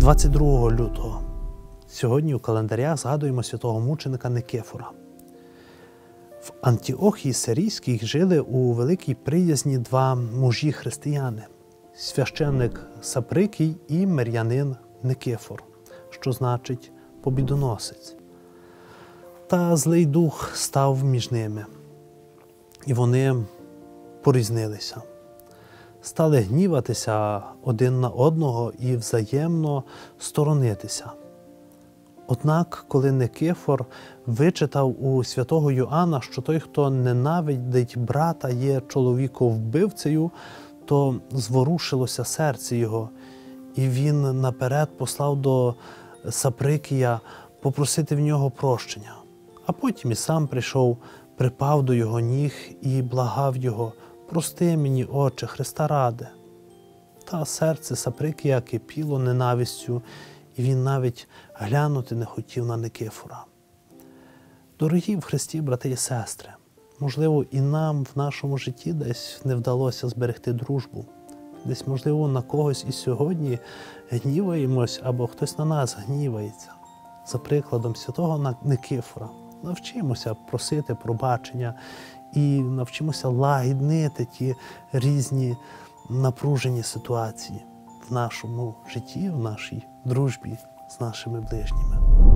22 лютого. Сьогодні у календарях згадуємо святого мученика Никифора. В Антіохії Сирійській жили у великій приязні два мужі християни священник Саприкій і мир'янин Никифор, що значить побідоносець. Та злий дух став між ними, і вони порізнилися стали гніватися один на одного і взаємно сторонитися. Однак, коли Никифор вичитав у святого Йоанна, що той, хто ненавидить брата, є чоловіковбивцею, то зворушилося серце його, і він наперед послав до Саприкія попросити в нього прощення. А потім і сам прийшов, припав до його ніг і благав його, прости мені, Отче, Христа ради. Та серце Саприкія кипіло ненавистю, і він навіть глянути не хотів на Никифора. Дорогі в Христі, брати і сестри, можливо, і нам в нашому житті десь не вдалося зберегти дружбу. Десь, можливо, на когось і сьогодні гніваємось або хтось на нас гнівається. За прикладом святого Никифора, навчимося просити пробачення і навчимося лагіднити ті різні напружені ситуації в нашому житті, в нашій дружбі з нашими ближніми.